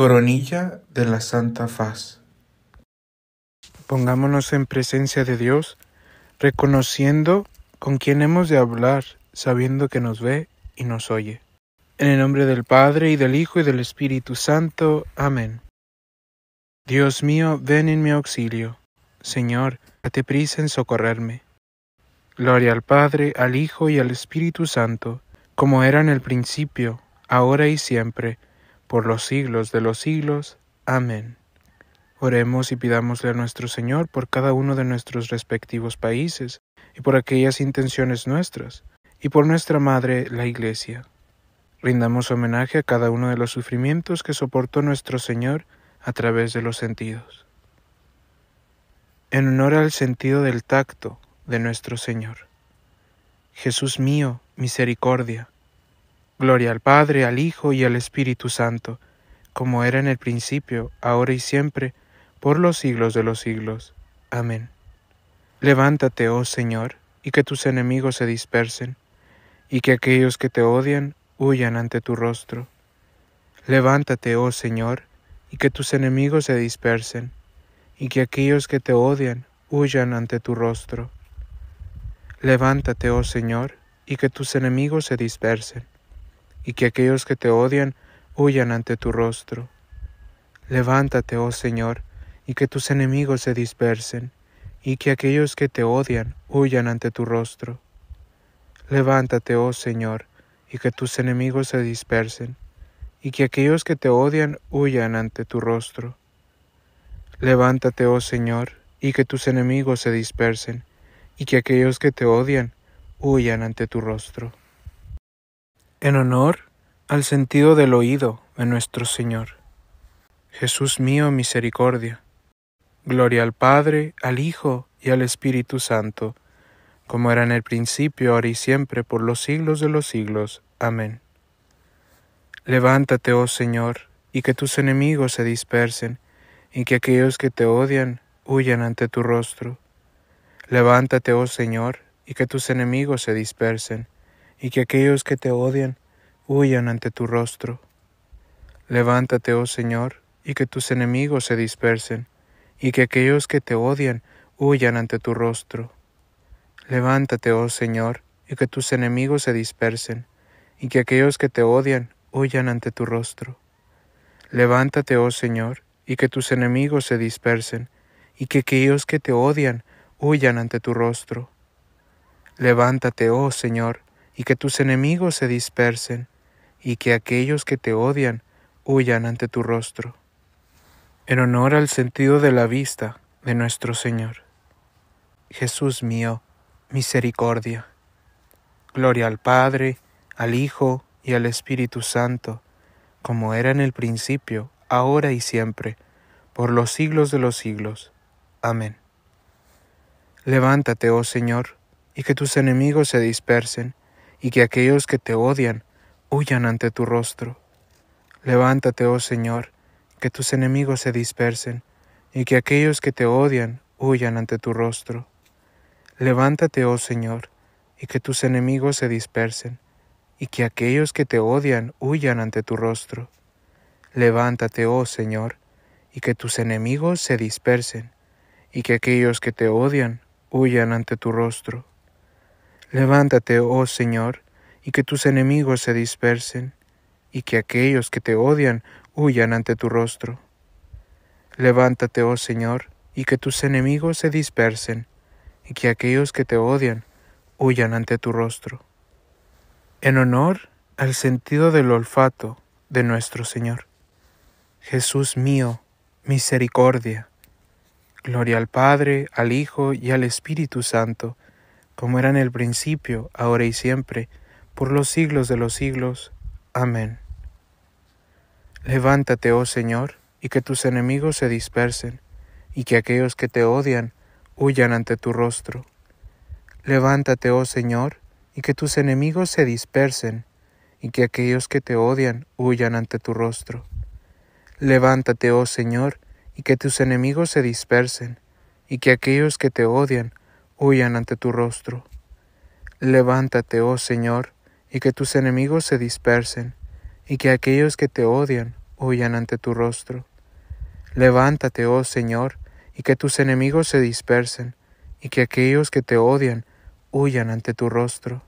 Coronilla de la Santa Faz. Pongámonos en presencia de Dios, reconociendo con quién hemos de hablar, sabiendo que nos ve y nos oye. En el nombre del Padre y del Hijo y del Espíritu Santo. Amén. Dios mío, ven en mi auxilio. Señor, date prisa en socorrerme. Gloria al Padre, al Hijo y al Espíritu Santo, como era en el principio, ahora y siempre, por los siglos de los siglos. Amén. Oremos y pidámosle a nuestro Señor por cada uno de nuestros respectivos países y por aquellas intenciones nuestras, y por nuestra Madre, la Iglesia. Rindamos homenaje a cada uno de los sufrimientos que soportó nuestro Señor a través de los sentidos. En honor al sentido del tacto de nuestro Señor. Jesús mío, misericordia. Gloria al Padre, al Hijo y al Espíritu Santo, como era en el principio, ahora y siempre, por los siglos de los siglos. Amén. Levántate, oh Señor, y que tus enemigos se dispersen, y que aquellos que te odian huyan ante tu rostro. Levántate, oh Señor, y que tus enemigos se dispersen, y que aquellos que te odian huyan ante tu rostro. Levántate, oh Señor, y que tus enemigos se dispersen, y que aquellos que te odian huyan ante tu rostro. Levántate, oh Señor, y que tus enemigos se dispersen, y que aquellos que te odian huyan ante tu rostro. Levántate, oh Señor, y que tus enemigos se dispersen, y que aquellos que te odian huyan ante tu rostro. Levántate, oh Señor, y que tus enemigos se dispersen, y que aquellos que te odian huyan ante tu rostro. En honor al sentido del oído de nuestro Señor. Jesús mío, misericordia. Gloria al Padre, al Hijo y al Espíritu Santo, como era en el principio, ahora y siempre, por los siglos de los siglos. Amén. Levántate, oh Señor, y que tus enemigos se dispersen, y que aquellos que te odian huyan ante tu rostro. Levántate, oh Señor, y que tus enemigos se dispersen, y que aquellos que te odian huyan ante tu rostro. Levántate, oh Señor, y que tus enemigos se dispersen, y que aquellos que te odian huyan ante tu rostro. Levántate, oh Señor, y que tus enemigos se dispersen, y que aquellos que te odian huyan ante tu rostro. Levántate, oh Señor, y que tus enemigos se dispersen, y que aquellos que te odian huyan ante tu rostro. Levántate, oh Señor, y que tus enemigos se dispersen, y que aquellos que te odian huyan ante tu rostro. En honor al sentido de la vista de nuestro Señor. Jesús mío, misericordia. Gloria al Padre, al Hijo y al Espíritu Santo, como era en el principio, ahora y siempre, por los siglos de los siglos. Amén. Levántate, oh Señor, y que tus enemigos se dispersen, y que aquellos que te odian huyan ante tu rostro. Levántate, oh Señor, que tus enemigos se dispersen, y que aquellos que te odian huyan ante tu rostro. Levántate, oh Señor, y que tus enemigos se dispersen, y que aquellos que te odian huyan ante tu rostro. Levántate, oh Señor, y que tus enemigos se dispersen, y que aquellos que te odian huyan ante tu rostro. Levántate, oh Señor, y que tus enemigos se dispersen, y que aquellos que te odian huyan ante tu rostro. Levántate, oh Señor, y que tus enemigos se dispersen, y que aquellos que te odian huyan ante tu rostro. En honor al sentido del olfato de nuestro Señor. Jesús mío, misericordia. Gloria al Padre, al Hijo y al Espíritu Santo, como era en el principio, ahora y siempre, por los siglos de los siglos. Amén. Levántate, oh Señor, y que tus enemigos se dispersen, y que aquellos que te odian huyan ante tu rostro. Levántate, oh Señor, y que tus enemigos se dispersen, y que aquellos que te odian huyan ante tu rostro. Levántate, oh Señor, y que tus enemigos se dispersen, y que aquellos que te odian huyan ante tu rostro. Levántate, oh Señor, y que tus enemigos se dispersen, y que aquellos que te odian huyan ante tu rostro. Levántate, oh Señor, y que tus enemigos se dispersen, y que aquellos que te odian huyan ante tu rostro.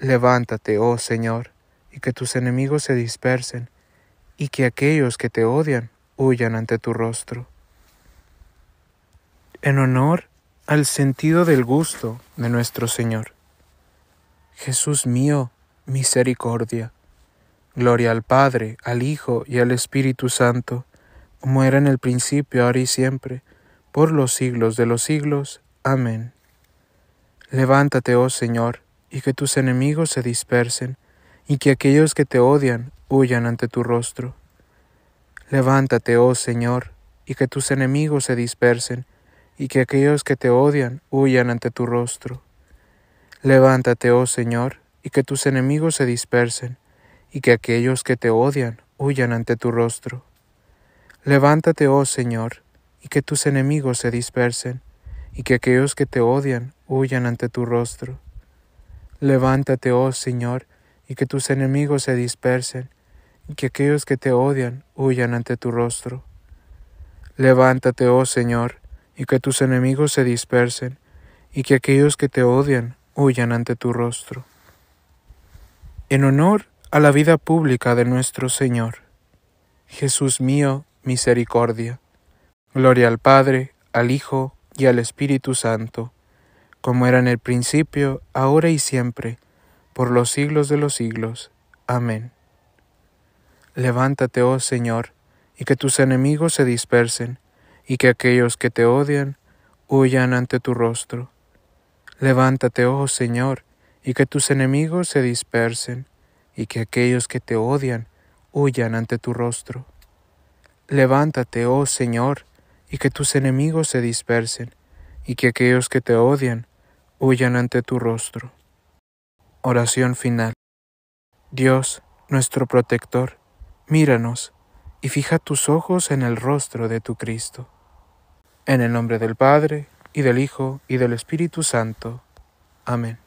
Levántate, oh Señor, y que tus enemigos se dispersen, y que aquellos que te odian huyan ante tu rostro. En honor al sentido del gusto de nuestro Señor. Jesús mío, misericordia. Gloria al Padre, al Hijo y al Espíritu Santo, como era en el principio, ahora y siempre, por los siglos de los siglos. Amén. Levántate, oh Señor, y que tus enemigos se dispersen, y que aquellos que te odian huyan ante tu rostro. Levántate, oh Señor, y que tus enemigos se dispersen, y que aquellos que te odian huyan ante tu rostro. Levántate, oh Señor, y que tus enemigos se dispersen, y que aquellos que te odian huyan ante tu rostro. Levántate, oh Señor, y que tus enemigos se dispersen, y que aquellos que te odian huyan ante tu rostro. Levántate, oh Señor, y que tus enemigos se dispersen, y que aquellos que te odian huyan ante tu rostro. Levántate, oh Señor, y que tus enemigos se dispersen, y que aquellos que te odian huyan ante tu rostro. En honor a la vida pública de nuestro Señor. Jesús mío, misericordia. Gloria al Padre, al Hijo y al Espíritu Santo, como era en el principio, ahora y siempre, por los siglos de los siglos. Amén. Levántate, oh Señor, y que tus enemigos se dispersen, y que aquellos que te odian huyan ante tu rostro. Levántate, oh Señor, y que tus enemigos se dispersen, y que aquellos que te odian huyan ante tu rostro. Levántate, oh Señor, y que tus enemigos se dispersen, y que aquellos que te odian huyan ante tu rostro. Oración final. Dios, nuestro protector, míranos y fija tus ojos en el rostro de tu Cristo. En el nombre del Padre, y del Hijo, y del Espíritu Santo. Amén.